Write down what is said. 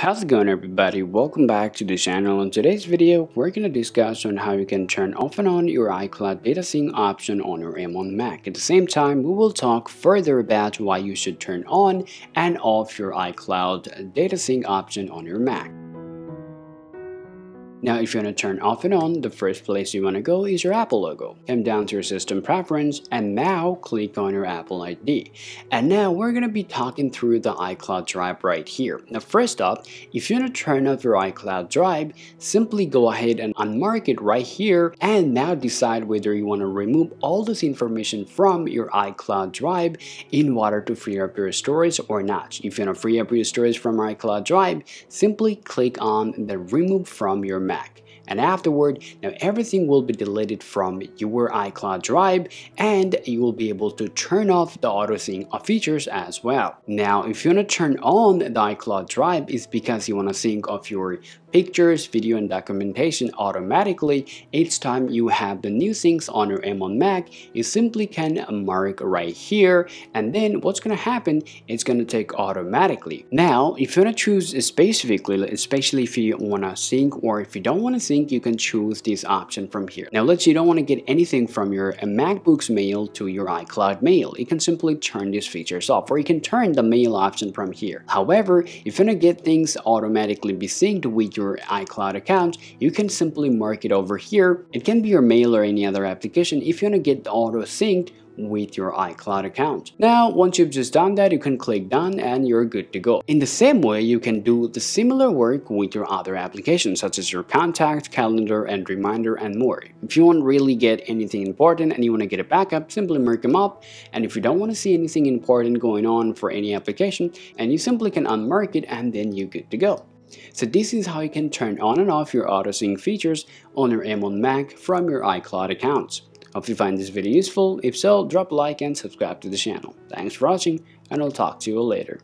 How's it going everybody? Welcome back to the channel. In today's video, we're going to discuss on how you can turn off and on your iCloud data sync option on your M1 Mac. At the same time, we will talk further about why you should turn on and off your iCloud data sync option on your Mac. Now if you want to turn off and on, the first place you want to go is your Apple logo. Come down to your system preference and now click on your Apple ID. And now we're going to be talking through the iCloud Drive right here. Now first up, if you want to turn off your iCloud Drive, simply go ahead and unmark it right here and now decide whether you want to remove all this information from your iCloud Drive in order to free up your storage or not. If you want to free up your storage from iCloud Drive, simply click on the remove from your Mac and afterward now everything will be deleted from your iCloud drive and you will be able to turn off the auto sync of features as well. Now if you want to turn on the iCloud drive it's because you want to sync of your pictures, video and documentation automatically each time you have the new syncs on your M1 Mac you simply can mark right here and then what's going to happen it's going to take automatically. Now if you want to choose specifically especially if you want to sync or if you don't want to sync you can choose this option from here. Now let's say you don't want to get anything from your uh, MacBook's mail to your iCloud mail. You can simply turn these features off or you can turn the mail option from here. However, if you want to get things automatically be synced with your iCloud account, you can simply mark it over here. It can be your mail or any other application. If you want to get auto synced, with your iCloud account. Now, once you've just done that, you can click done and you're good to go. In the same way, you can do the similar work with your other applications such as your contact, calendar, and reminder and more. If you want really get anything important and you want to get a backup, simply mark them up. And if you don't want to see anything important going on for any application, and you simply can unmark it and then you're good to go. So this is how you can turn on and off your auto sync features on your M1 Mac from your iCloud accounts. Hope you find this video useful. If so, drop a like and subscribe to the channel. Thanks for watching and I'll talk to you later.